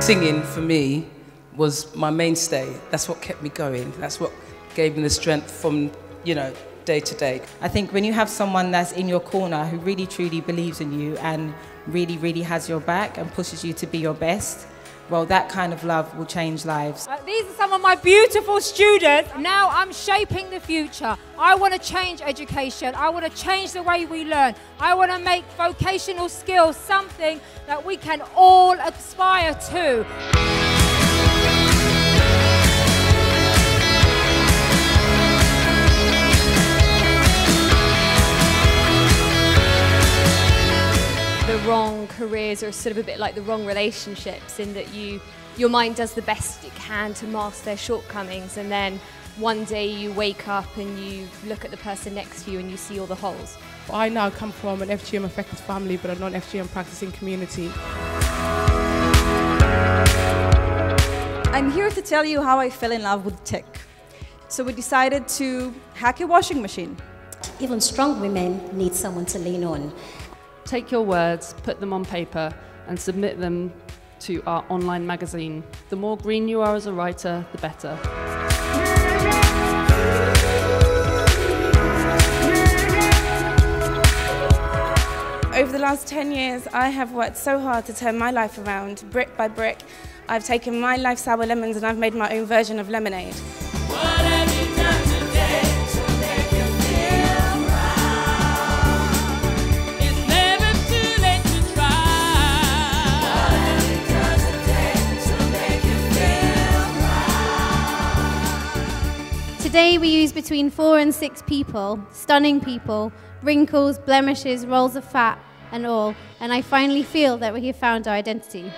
singing for me was my mainstay. That's what kept me going. That's what gave me the strength from, you know, day to day. I think when you have someone that's in your corner who really truly believes in you and really, really has your back and pushes you to be your best, well, that kind of love will change lives. Uh, these are some of my beautiful students. Now I'm shaping the future. I want to change education. I want to change the way we learn. I want to make vocational skills something that we can all aspire to. Wrong careers are sort of a bit like the wrong relationships in that you your mind does the best it can to mask their shortcomings and then one day you wake up and you look at the person next to you and you see all the holes. I now come from an FGM affected family but a non-FGM practicing community. I'm here to tell you how I fell in love with tech. So we decided to hack a washing machine. Even strong women need someone to lean on. Take your words, put them on paper, and submit them to our online magazine. The more green you are as a writer, the better. Over the last 10 years, I have worked so hard to turn my life around, brick by brick. I've taken my life sour lemons and I've made my own version of lemonade. Today we use between four and six people, stunning people, wrinkles, blemishes, rolls of fat, and all, and I finally feel that we have found our identity.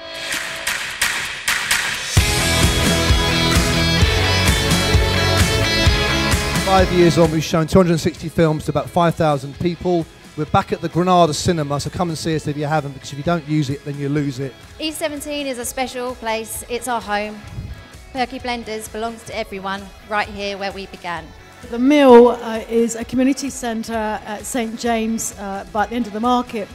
Five years on, we've shown 260 films to about 5,000 people. We're back at the Granada Cinema, so come and see us if you haven't, because if you don't use it, then you lose it. E17 is a special place, it's our home. Perky Blenders belongs to everyone, right here where we began. The mill uh, is a community centre at St James uh, by the end of the market.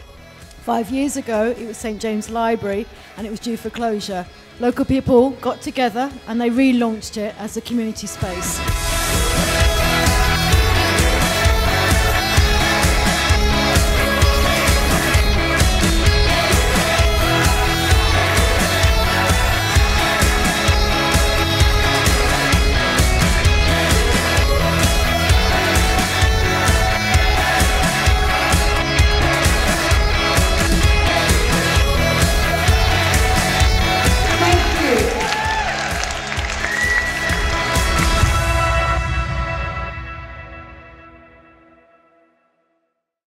Five years ago, it was St James Library and it was due for closure. Local people got together and they relaunched it as a community space.